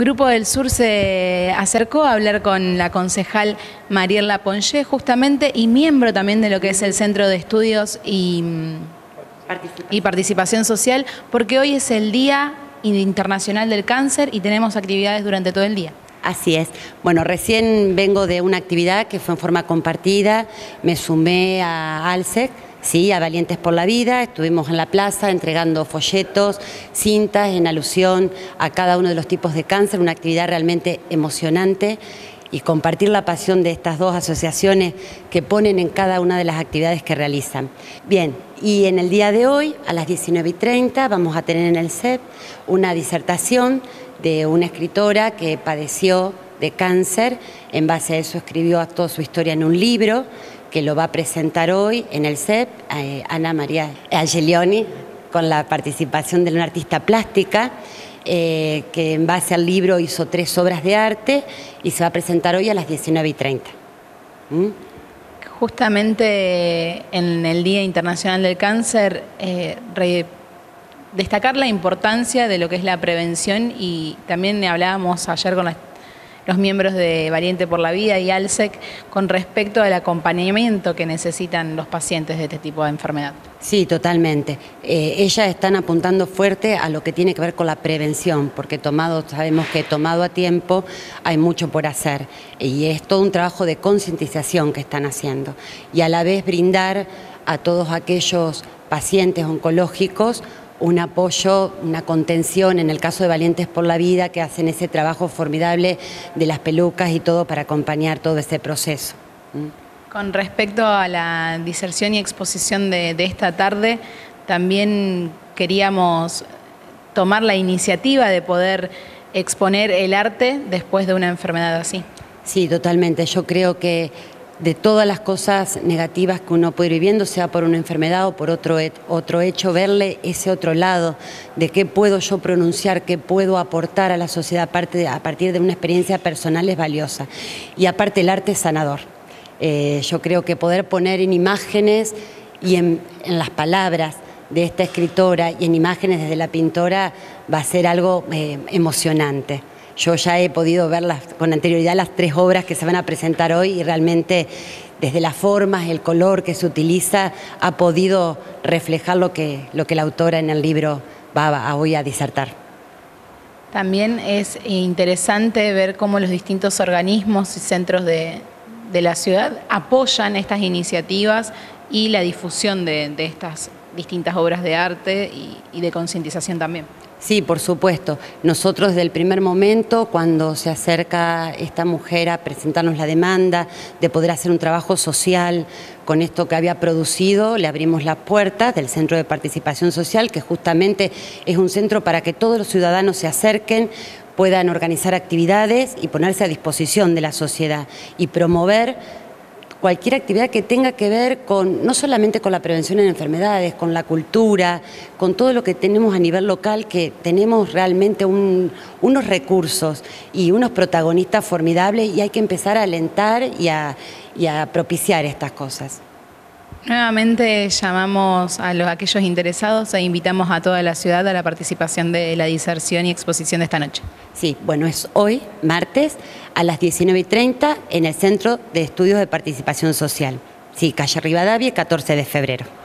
Grupo del Sur se acercó a hablar con la concejal Mariela Ponché, justamente, y miembro también de lo que es el Centro de Estudios y participación. y participación Social, porque hoy es el Día Internacional del Cáncer y tenemos actividades durante todo el día. Así es. Bueno, recién vengo de una actividad que fue en forma compartida, me sumé a ALSEC, sí, a Valientes por la Vida, estuvimos en la plaza entregando folletos, cintas en alusión a cada uno de los tipos de cáncer, una actividad realmente emocionante. Y compartir la pasión de estas dos asociaciones que ponen en cada una de las actividades que realizan. Bien, y en el día de hoy, a las 19.30, vamos a tener en el CEP una disertación de una escritora que padeció de cáncer, en base a eso escribió toda su historia en un libro que lo va a presentar hoy en el CEP, eh, Ana María Angelioni, con la participación de una artista plástica, eh, que en base al libro hizo tres obras de arte y se va a presentar hoy a las 19.30. ¿Mm? Justamente en el Día Internacional del Cáncer, eh, destacar la importancia de lo que es la prevención y también hablábamos ayer con los miembros de Valiente por la Vida y ALSEC con respecto al acompañamiento que necesitan los pacientes de este tipo de enfermedad. Sí, totalmente. Eh, ellas están apuntando fuerte a lo que tiene que ver con la prevención, porque tomado, sabemos que tomado a tiempo hay mucho por hacer y es todo un trabajo de concientización que están haciendo y a la vez brindar a todos aquellos pacientes oncológicos un apoyo, una contención, en el caso de Valientes por la Vida, que hacen ese trabajo formidable de las pelucas y todo para acompañar todo ese proceso. Con respecto a la diserción y exposición de, de esta tarde, también queríamos tomar la iniciativa de poder exponer el arte después de una enfermedad así. Sí, totalmente. Yo creo que de todas las cosas negativas que uno puede ir viviendo, sea por una enfermedad o por otro, otro hecho, verle ese otro lado de qué puedo yo pronunciar, qué puedo aportar a la sociedad a partir de una experiencia personal es valiosa. Y aparte el arte es sanador. Eh, yo creo que poder poner en imágenes y en, las palabras de esta escritora y en imágenes desde la pintora va a ser algo eh, emocionante. Yo ya he podido ver con anterioridad las tres obras que se van a presentar hoy y realmente desde las formas, el color que se utiliza, ha podido reflejar lo que, lo que la autora en el libro va a, hoy a disertar. También es interesante ver cómo los distintos organismos y centros de, la ciudad apoyan estas iniciativas y la difusión de, estas distintas obras de arte y de concientización también. Sí, por supuesto. Nosotros desde el primer momento, cuando se acerca esta mujer a presentarnos la demanda de poder hacer un trabajo social con esto que había producido, le abrimos las puertas del Centro de Participación Social, que justamente es un centro para que todos los ciudadanos se acerquen, puedan organizar actividades y ponerse a disposición de la sociedad y promover cualquier actividad que tenga que ver con, no solamente con la prevención de enfermedades, con la cultura, con todo lo que tenemos a nivel local, que tenemos realmente unos recursos y unos protagonistas formidables y hay que empezar a alentar y a propiciar estas cosas. Nuevamente llamamos a los, aquellos interesados e invitamos a toda la ciudad a la participación de la diserción y exposición de esta noche. Sí, bueno, es hoy, martes, a las 19.30 en el Centro de Estudios de Participación Social. Sí, calle Rivadavia, 14 de febrero.